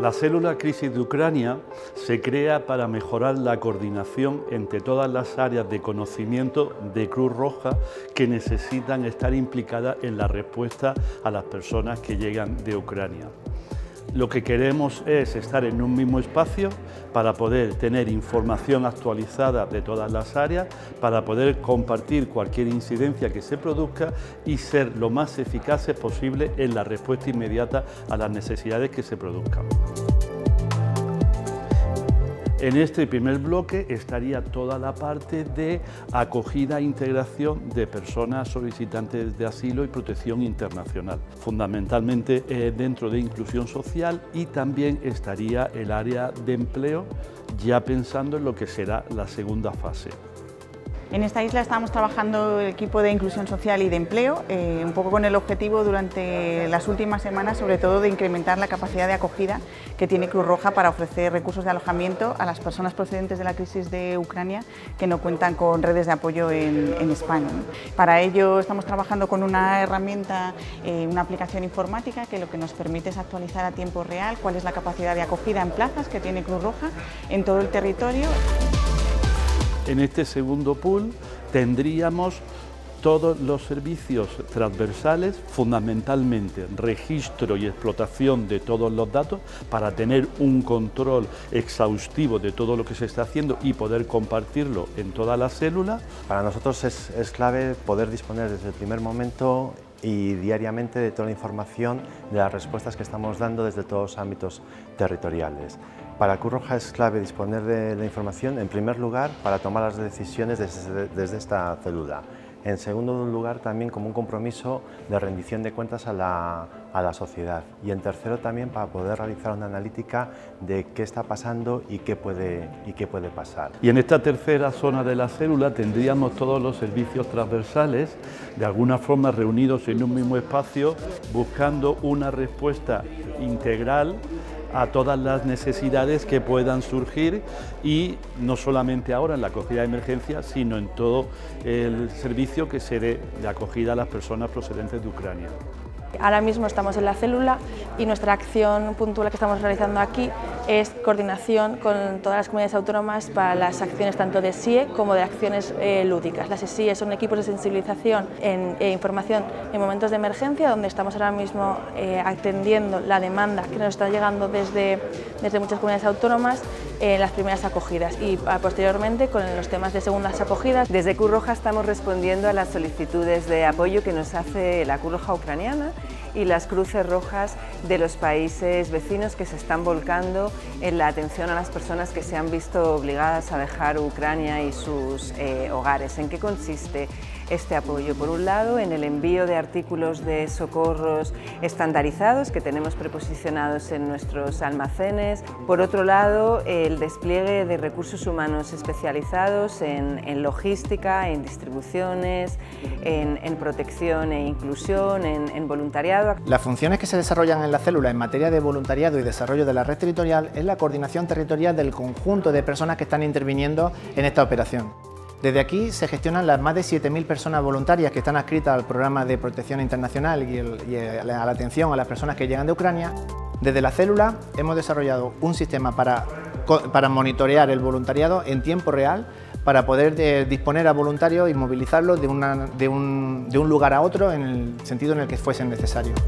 La célula crisis de Ucrania se crea para mejorar la coordinación entre todas las áreas de conocimiento de Cruz Roja que necesitan estar implicadas en la respuesta a las personas que llegan de Ucrania. Lo que queremos es estar en un mismo espacio para poder tener información actualizada de todas las áreas, para poder compartir cualquier incidencia que se produzca y ser lo más eficaces posible en la respuesta inmediata a las necesidades que se produzcan. En este primer bloque estaría toda la parte de acogida e integración de personas solicitantes de asilo y protección internacional, fundamentalmente eh, dentro de inclusión social y también estaría el área de empleo, ya pensando en lo que será la segunda fase. En esta isla estamos trabajando el equipo de inclusión social y de empleo, eh, un poco con el objetivo durante las últimas semanas, sobre todo de incrementar la capacidad de acogida que tiene Cruz Roja para ofrecer recursos de alojamiento a las personas procedentes de la crisis de Ucrania que no cuentan con redes de apoyo en, España. Para ello estamos trabajando con una herramienta, eh, una aplicación informática que lo que nos permite es actualizar a tiempo real cuál es la capacidad de acogida en plazas que tiene Cruz Roja en todo el territorio. En este segundo pool tendríamos todos los servicios transversales, fundamentalmente registro y explotación de todos los datos para tener un control exhaustivo de todo lo que se está haciendo y poder compartirlo en todas las células. Para nosotros es, es clave poder disponer desde el primer momento y diariamente de toda la información de las respuestas que estamos dando desde todos los ámbitos territoriales. Para Cruz Roja es clave disponer de la información, en primer lugar, para tomar las decisiones desde, esta célula. En segundo lugar, también como un compromiso de rendición de cuentas a la, sociedad. Y en tercero, también para poder realizar una analítica de qué está pasando y qué, puede, y qué puede pasar. Y en esta tercera zona de la célula tendríamos todos los servicios transversales, de alguna forma reunidos en un mismo espacio, buscando una respuesta integral a todas las necesidades que puedan surgir y no solamente ahora en la acogida de emergencia, sino en todo el servicio que se dé de acogida a las personas procedentes de Ucrania. Ahora mismo estamos en la célula y nuestra acción puntual que estamos realizando aquí es coordinación con todas las comunidades autónomas para las acciones tanto de SIE como de acciones eh, lúdicas. Las SIE son equipos de sensibilización e información en momentos de emergencia, donde estamos ahora mismo eh, atendiendo la demanda que nos está llegando desde, desde muchas comunidades autónomas en las primeras acogidas y ah, posteriormente con los temas de segundas acogidas. Desde Cruz Roja estamos respondiendo a las solicitudes de apoyo que nos hace la Cruz Roja ucraniana y las cruces rojas de los países vecinos que se están volcando en la atención a las personas que se han visto obligadas a dejar Ucrania y sus eh, hogares. ¿En qué consiste? Este apoyo. Por un lado, en el envío de artículos de socorros estandarizados que tenemos preposicionados en nuestros almacenes. Por otro lado, el despliegue de recursos humanos especializados en, logística, en distribuciones, en, protección e inclusión, en, voluntariado. Las funciones que se desarrollan en la célula en materia de voluntariado y desarrollo de la red territorial es la coordinación territorial del conjunto de personas que están interviniendo en esta operación. Desde aquí se gestionan las más de 7.000 personas voluntarias que están adscritas al programa de protección internacional y, a la atención a las personas que llegan de Ucrania. Desde la célula hemos desarrollado un sistema para, monitorear el voluntariado en tiempo real para poder eh, disponer a voluntarios y movilizarlos de, de un lugar a otro en el sentido en el que fuesen necesarios.